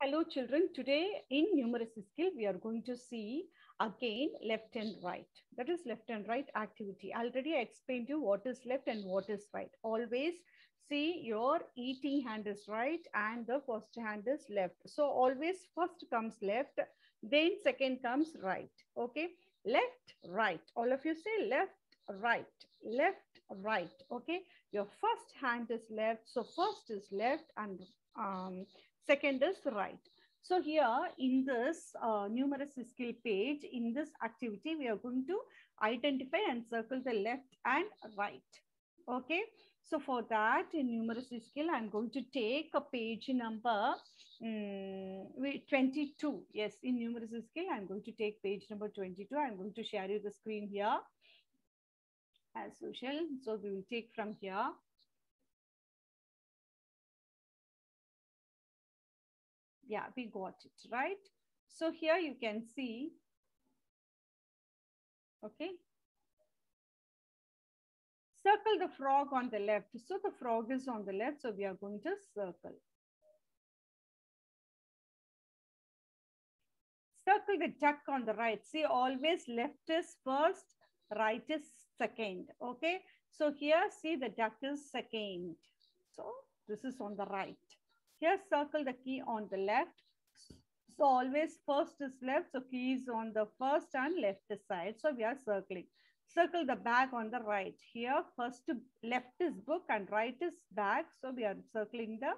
Hello children, today in numeracy skill we are going to see again left and right. That is left and right activity. Already I explained to you what is left and what is right. Always see your eating hand is right and the first hand is left. So always first comes left, then second comes right. Okay, left, right. All of you say left, right, left, right. Okay, your first hand is left. So first is left and um, second is right. So here in this uh, numeracy skill page, in this activity, we are going to identify and circle the left and right. Okay. So for that in numeracy skill, I'm going to take a page number um, 22. Yes, in numeracy skill, I'm going to take page number 22. I'm going to share you the screen here as usual. So we will take from here. Yeah, we got it, right? So here you can see, okay. Circle the frog on the left. So the frog is on the left, so we are going to circle. Circle the duck on the right. See, always left is first, right is second, okay? So here, see the duck is second. So this is on the right. Here, circle the key on the left. So always first is left. So key is on the first and left side. So we are circling. Circle the bag on the right. Here, first left is book and right is bag. So we are circling the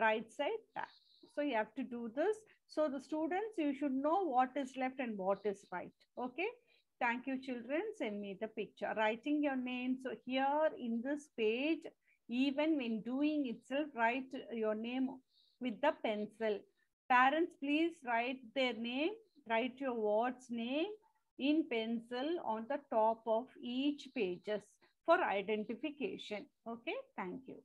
right side bag. So you have to do this. So the students, you should know what is left and what is right. Okay. Thank you, children. Send me the picture. Writing your name. So here in this page, even when doing itself, write your name with the pencil. Parents, please write their name, write your ward's name in pencil on the top of each pages for identification. Okay, thank you.